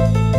Bye.